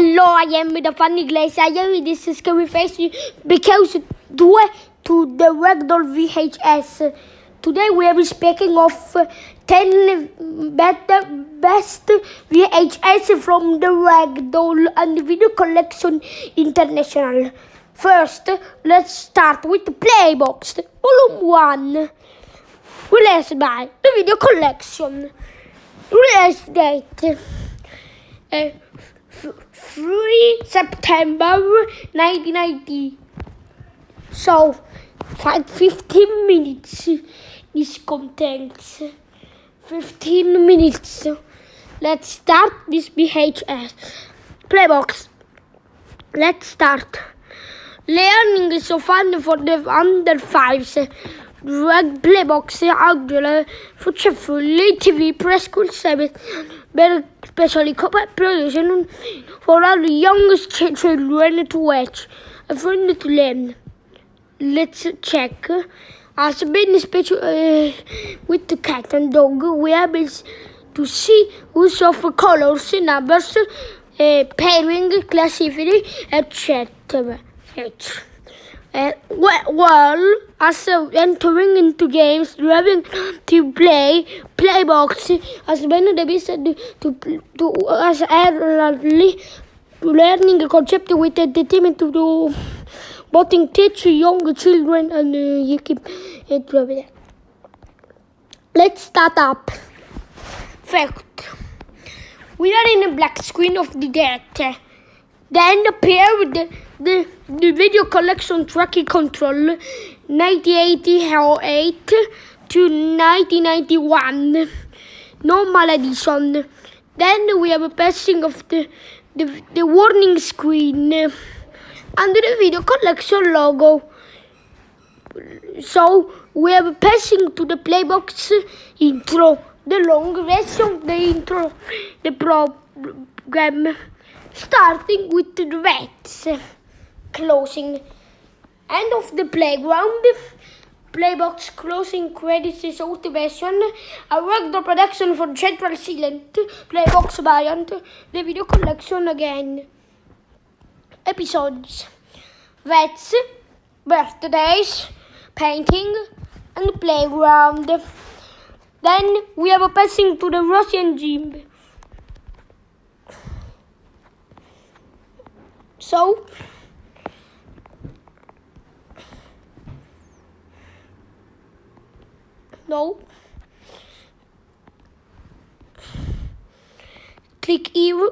Hello, I am the funny glaze. I am with this scary face because due to the regular VHS. Today we are speaking of 10 better, best VHS from the Ragdoll and Video Collection International. First, let's start with the Playbox, Volume 1. Released by the Video Collection. Release date. Uh, 3 September 1990. So, like 15 minutes this contains. 15 minutes. Let's start this VHS. Playbox. Let's start. Learning is so fun for the under fives. Drag Playbox Angela Fucciafulli TV Preschool 7 per specially production for our youngest children to watch. A friend to learn. Let's check. As been special uh, with the cat and dog, we are able to see use of colors, numbers, uh, pairing, classify, etc. Uh, well, as entering into games, driving to play, playbox, as many the said to, to, as early learning a concept with entertainment to do both teach young children and uh, you keep it over Let's start up. Fact. We are in a black screen of the data. Then appear with the, the, the video collection tracking control 1988 to 1991 normal edition. Then we have a passing of the, the, the warning screen under the video collection logo. So we have a passing to the playbox intro, the long version of the intro, the program, starting with the rats, closing, end of the playground. Playbox closing credits is version, a the production for Central Silent, Playbox variant, the video collection again episodes vets, birthdays, painting, and playground. Then we have a passing to the Russian gym. So, no. Click here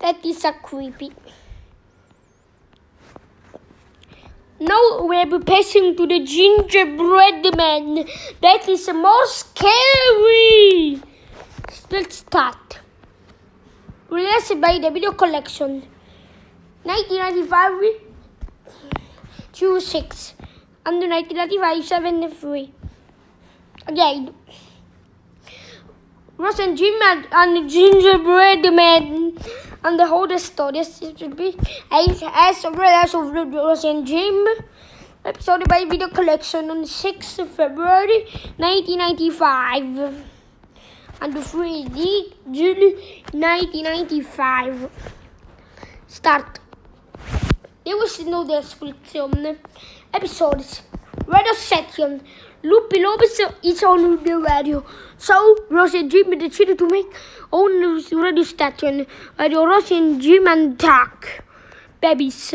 that is a creepy. Now we're passing to the gingerbread man. That is more scary. Let's start. Released by the video collection. 1995 2 6 and 1995 7 3. Again. Ross and Jim and, and Gingerbread Man and the whole story should be as, as of Rose and Jim. Episode by video collection on 6 February 1995 and 3D June 1995. Start. There was no description. Episodes. Radio section. Loopy Lopez is on the radio. So, Rose and Jim decided to make own radio station. Radio Rose and Jim and Duck. Babies.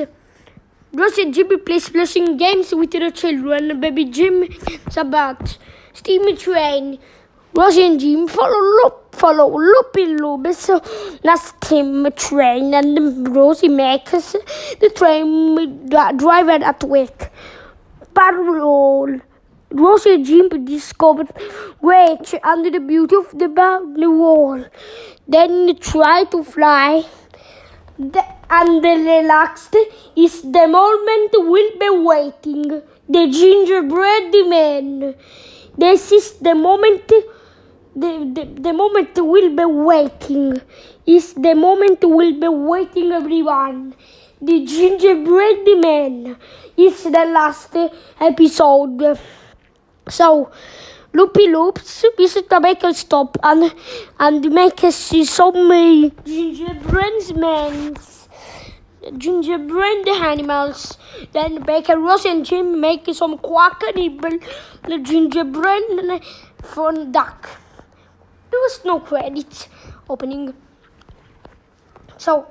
Rose and Jim plays blessing games with the children. Baby Jim about steam train. And Jim follow loop, follow Loopy Lopez last steam train and Rosie makes the train driver at work. Parole. Rosie and Jim discovered Rach under the beauty of the mountain wall. Then try to fly. The, and the relaxed is the moment we'll be waiting. The gingerbread man. This is the moment. The, the, the moment we'll be waiting is the moment we'll be waiting everyone. The gingerbread man is the last episode. So, Loopy Loops, we should make a stop and and make us see some uh, gingerbread gingerbread animals. Then Baker Ross and Jim make some quack nibble the gingerbread from duck. There was no credits opening. So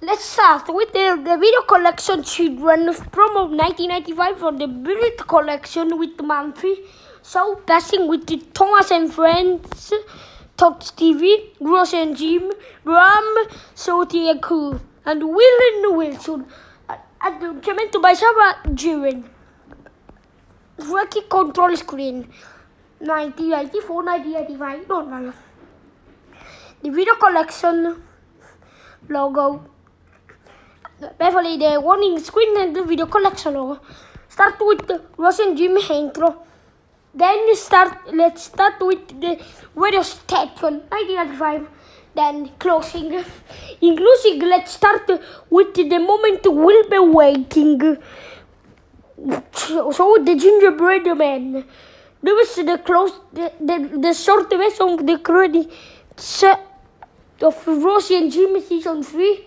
let's start with the, the video collection children from 1995 for the Bullet collection with Manfred. So passing with the Thomas and Friends, Todd TV, Ross and Jim, Bram, Soti and Cool, and Will and Wilson. And commento by Sarah Jiren. Rocky control screen. 1994, 1995, normal. The video collection logo. Beverly the warning screen and the video collection logo. Start with Ross and Jim intro. Then start. Let's start with the radio station 1995. Then closing. In closing, let's start with the moment we'll be waiting. So the gingerbread man. Was the close, the, the, the short version of the credits of Rosie and Jimmy season 3.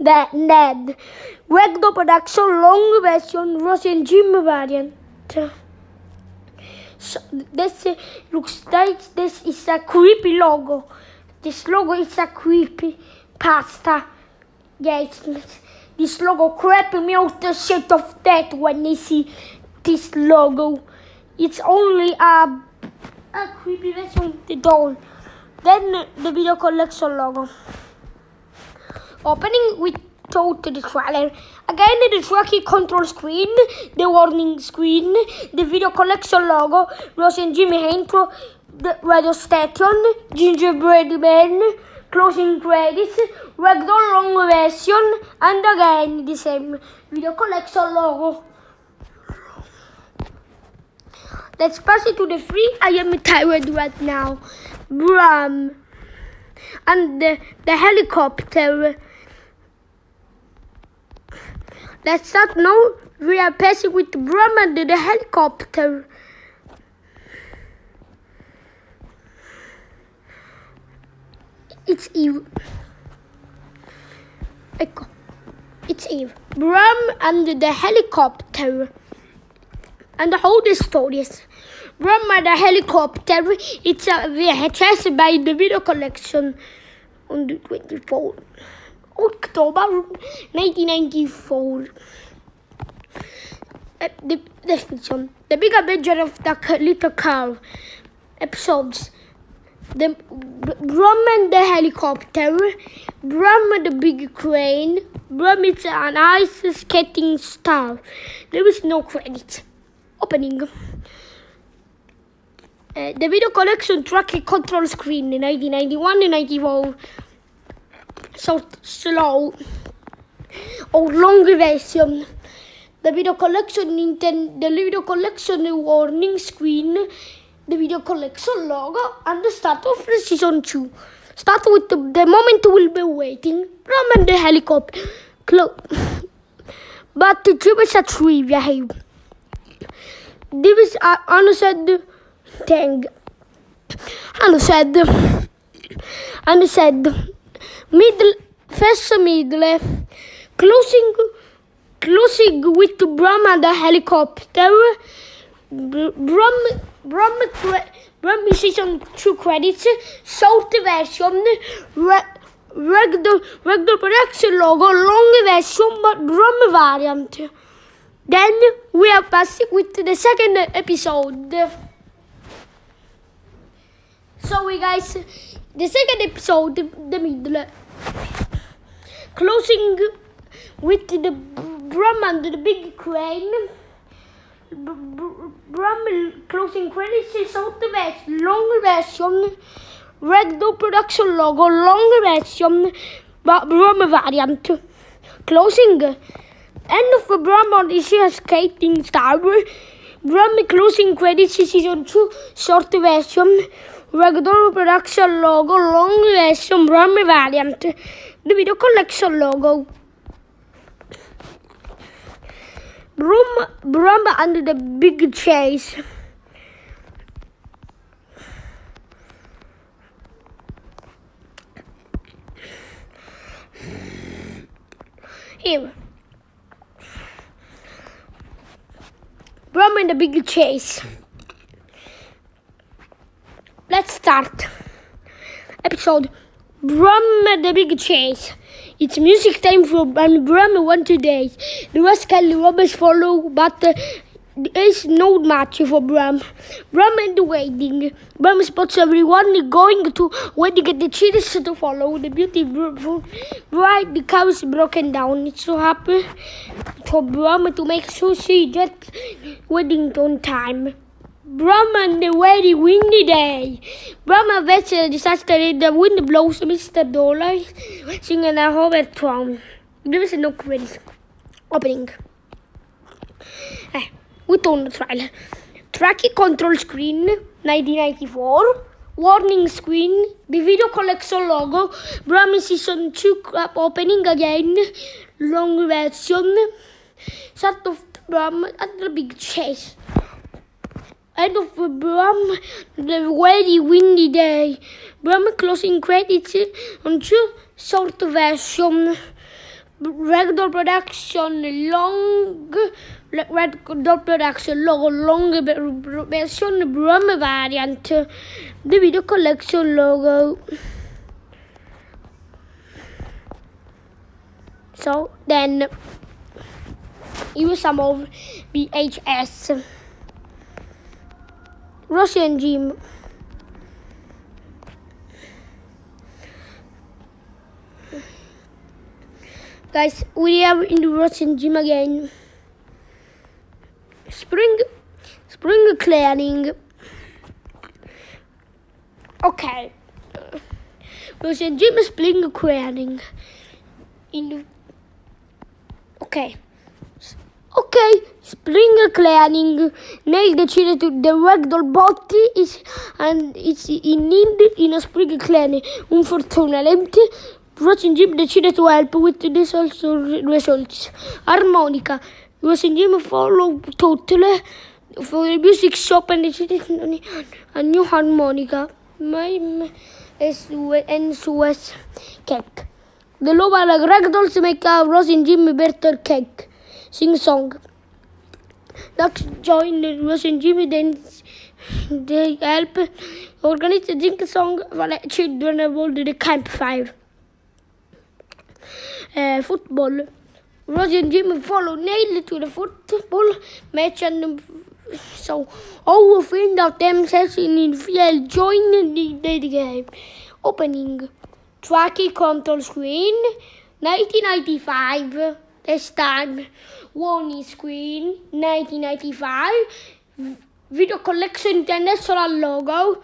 That Ned. Regular production, long version, Rosie and Jimmy variant. So this looks like this is a creepy logo. This logo is a creepy pasta. Yes, this logo creepy me out the shit of death when I see this logo. It's only a, a creepy version of the doll. Then the video collection logo. Opening with to the trailer. Again the tracking control screen, the warning screen, the video collection logo, Ross and Jimmy intro, the radio station, Gingerbread Man, closing credits, regular long version, and again the same video collection logo. Let's pass it to the free. I am tired right now. Bram. And the, the helicopter. Let's start now. We are passing with Bram and the helicopter. It's Eve. Ecco. It's Eve. Bram and the helicopter. And the stories. Bram and the helicopter. It's a VHS by the video collection on the 24th October 1994. Uh, the description: The big adventure of the little car. Episodes: The Brum and the helicopter, Brum and the big crane, Brum is an ice skating star. There is no credit. Opening. Uh, the video collection track control screen in 1991 and 94 so slow or long version. The video collection Nintendo, the video collection warning screen, the video collection logo, and the start of the season two. Start with the, the moment we'll be waiting from the helicopter. Clo- but the trip is a trivia here. This is an unsaid thing. Unsaid. Unsaid middle first middle closing closing with Brum and the helicopter Brum Brum Brum season two credits short version regular regular production logo long version but Brum variant then we are passing with the second episode. So we guys. The second episode the middle. Closing with the Brum and the big crane. Brum closing credits is out the best. Long version, regular production logo, long version, but Brum variant. Closing End of the drama is here skating star. Drama closing credits season 2 short version. Regular production logo, long version, drama variant. The video collection logo. Brum, Brum and the Big Chase. Here. Brum and the Big Chase. Let's start. Episode Brum the Big Chase. It's music time for Brum one today. The rest Kelly Roberts follow, but uh, is no match for Bram. Bram and the wedding. Brum spots everyone going to wedding and the cheers to follow. The beautiful bride, the cow is broken down. It's so happy for Bram to make sure she gets wedding on time. Bram and the very windy day. Bram avverts a disaster the wind blows Mr. Dollar singing a Robert Tron. There is no credits. Opening. Eh, we the trailer. Tracking control screen, 1994. Warning screen, the video collection logo, Brum season 2 crap opening again, long version, start of Brum at the big chase. End of Brum, the very windy day. Brum closing credits on two short version. Regular production, long Regular production, logo, long version, Brum variant. The video collection logo. So then, use some of VHS. Russian gym. Guys, we are in the Russian gym again. Spring, spring cleaning. Okay. Russian gym spring cleaning. In okay. Ok, spring cleaning. Neil decide to the ragdoll body is and it's in need in a spring cleaning. Unfortunately, Rosin Jim decide to help with the results. Harmonica. Rosin Jim follow totally for the music shop and decided a new harmonica. My and Suez cake. The lower ragdolls make a Rosin Jim better cake sing song. Ducks join the Russian Jimmy dance. They help organize the drink song for the children in the campfire. Uh, football. Russian Jimmy follow Neil to the football match and so all friends of themselves in the field join the, the game. Opening. Tracking control screen. 1995. This time. Warning screen 1995 video collection international logo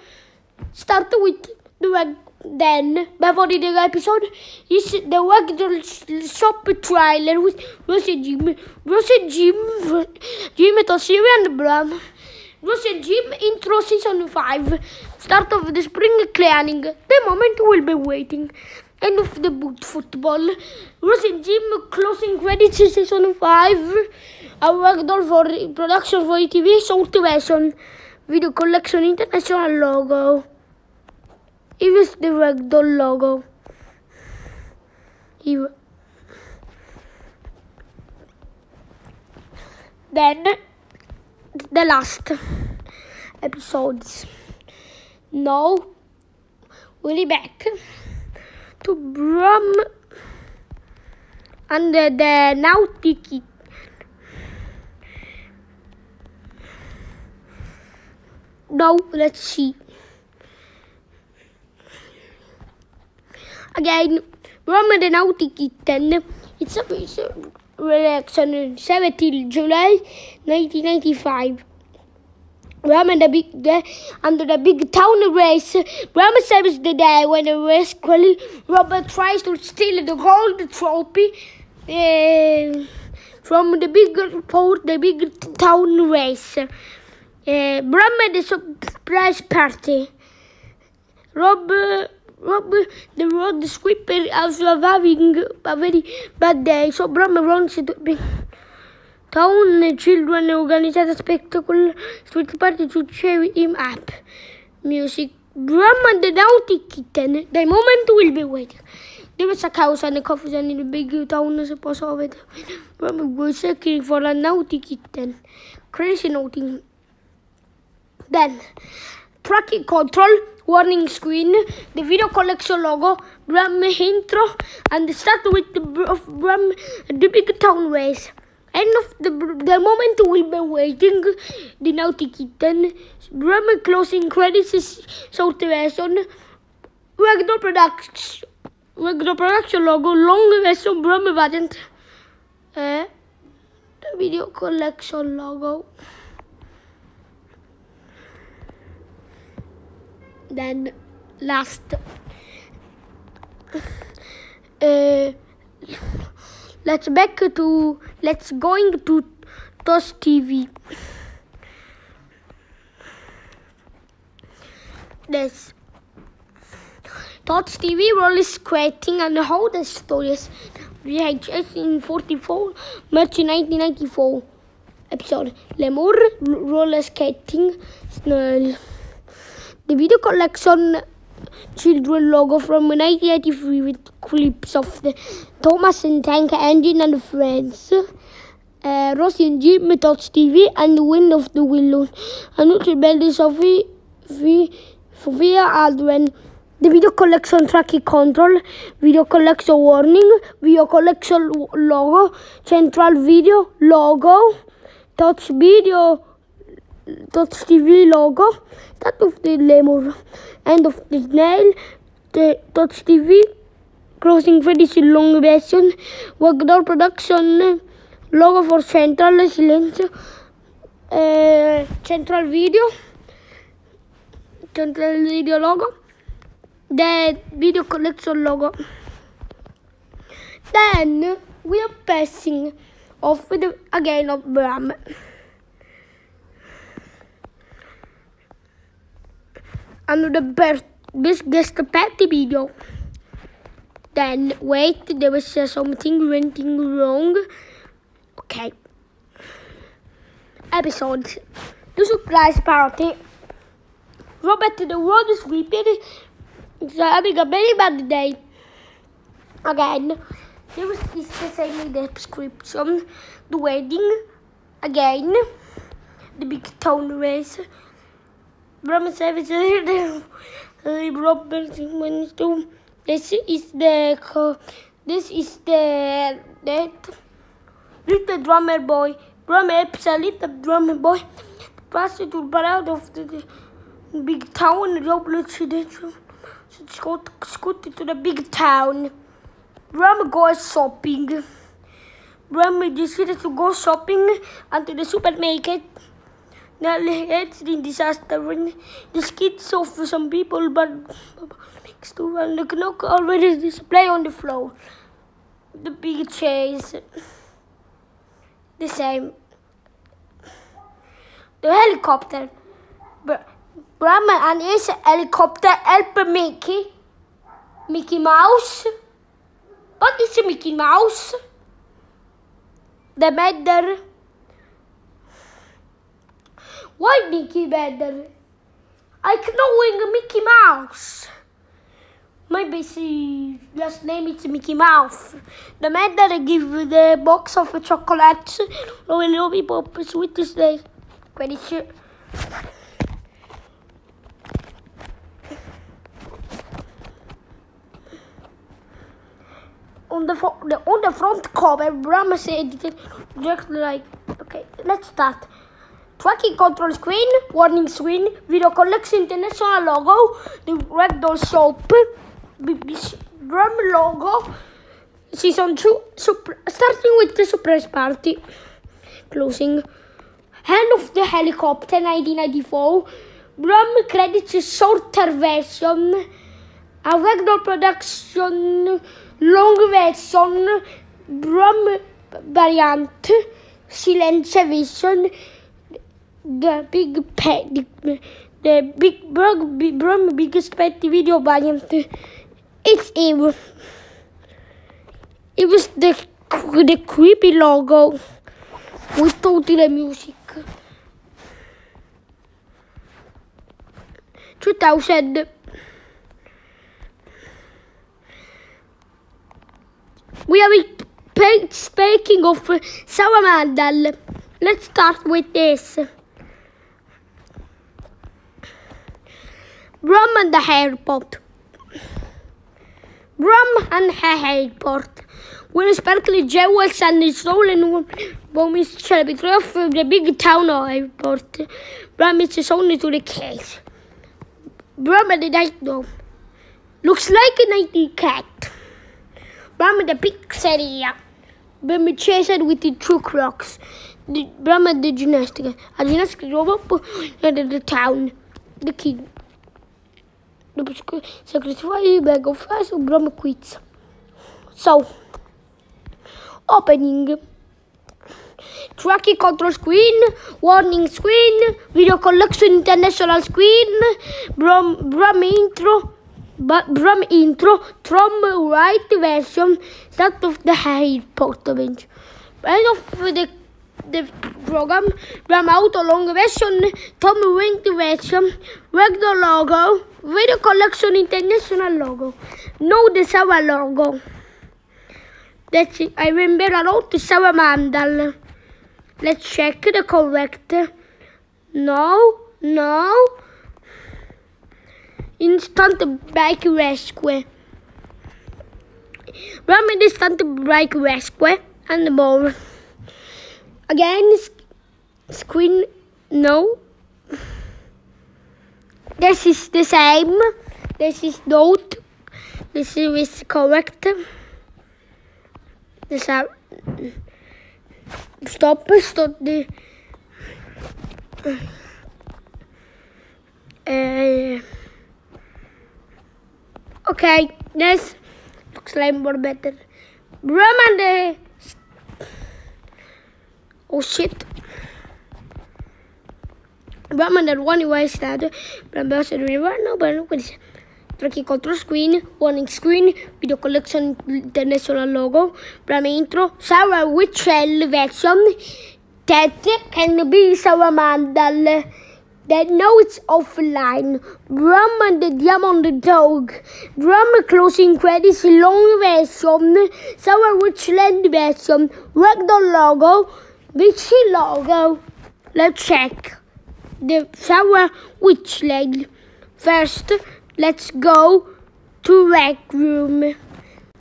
start with the web then before the episode is the regular shop trailer with Russian Jim Russian Jim Jim Toshiri and Bram Russian Jim intro season 5 start of the spring cleaning the moment we'll be waiting End of the boot football. Russian Jim closing credits season 5. A ragdoll for production for ETV short version. Video collection international logo. Is the ragdoll logo. Then the last episodes. Now we'll be back to Brum under the Nautiki. Now let's see. Again, the Naughty Kitten. It's a, a reaction 17 July 1995. Ram the big day under the big town race. Ram saves the day when the race quali Robert tries to steal the gold trophy uh, from the big port, the big town race. Uh, Bram had a surprise party. Rob, Rob, the road sweeper, also having a very bad day, so Bram runs to. Town children organized a spectacle street party to cheer him up. Music, drum and the naughty kitten. The moment will be waiting. There was a chaos and a confusion in the big town a possible of it. Remember, we're searching for a naughty kitten. Crazy naughty. Then, tracking control, warning screen, the video collection logo, drum intro, and start with the of drum, the big town race. End of the, the moment we've been waiting, the naughty kitten, drum closing credits is Southwestern, Ragdoll Productions, Ragdoll Production logo, long version drum variant, eh, the video collection logo. Then last uh, let's back to let's going to TOS TV this TOS TV role is creating and how the stories VHS in 44 March 1994 episode. Lemur roller skating the video collection children logo from 1983 with clips of the Thomas and Tank Engine and Friends, uh, Rosie and Jim, TOS TV, and the Wind of the Willows. And Belly Sophie, Sophia Aldrin. The video collection tracking control, video collection warning, video collection logo, central video logo, touch video TOS TV logo, that of the lemur, end of the snail, the TOS TV, closing credits in long version, Wagner production, logo for central silence, uh, central video, central video logo, the video collection logo. Then we are passing off with the, again of Bram. And the best biggest petty video. Then wait, there was uh, something went wrong. Okay. Episode The surprise party. Robert the world is weeping. He's having a very bad day. Again. There was this the same description. The wedding. Again. The big town race. Brahma service Robert This is the this is the that little drummer boy. Drummer helps a little drummer boy pass it to out of the, the big town. Robert should scoot scoot to the big town. Drummer goes shopping. Drummer decided to go shopping until the supermarket. Now it's the disaster when the skits of some people but next to and the knock already display on the floor. The big chase. The same. The helicopter. But Brahma and his helicopter help Mickey. Mickey Mouse. Is a Mickey Mouse? The matter. Why Mickey better? I knowing Mickey Mouse. Maybe his last name is Mickey Mouse. The man that give the box of chocolates, Lobby Lobby Pop, sweetest day. Pretty sure. On the, the on the front cover, Brahma said just like okay, let's start. Tracking control screen, warning screen, video collection international logo, the ragdoll soap, drum logo, season 2, super, starting with the surprise party, closing, hand of the helicopter 1994, drum credits shorter version, a ragdoll production long version, drum variant, silence vision, the big pet, the, the big bug, big brum, biggest pet video variant. It's it. It was the the creepy logo with the music. 2000. we are speaking of Salamandal. Let's start with this. Brum and the airport. Brum and the airport. With sparkly jewels and stolen bombs shall be thrown from the big town airport. Brum is only to the case. Brum and the night dome. Looks like a nighty cat. Brum and the pizzeria. Brum chased with the two crocs. The Brum and the gymnastic. A gymnastic drove up into the town. The quits. So, opening. Tracking control screen, warning screen, video collection international screen, Brum, Brum intro, Brum intro, Trom right version, start of the airport bench. End of the the program, Brum auto long version, Tom Wing version, regular logo, video collection international logo, no the Sawa logo. That's it. I remember a lot the Sawa mandal. Let's check the correct. No, no. Instant bike rescue. Run instant bike rescue and more. Again, screen no. This is the same. This is note. This is correct. This are stop stop the uh, okay this looks like more better Brahman oh shit Brahman one way start Brahman said river no but look at this Tracking control screen, warning screen, video collection international logo, Brahma intro, Sarah Witchell version, that can be Sarah Mandal. That now it's offline. And the Diamond Dog. Drum closing credits long version. Sarah Witchland version. Ragdoll logo. Vichy logo. Let's check. The Sarah Witchland. First, let's go to rec room.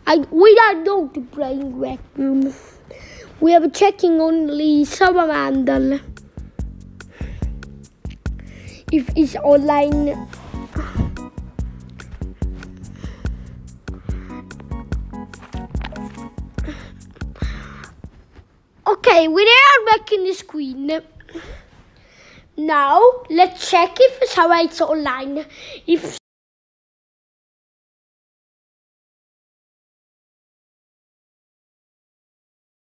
I, we are not playing rec room. We are checking only Sarah Mandal if it's online. Okay, we are back in the screen. Now let's check if Sarah is online. If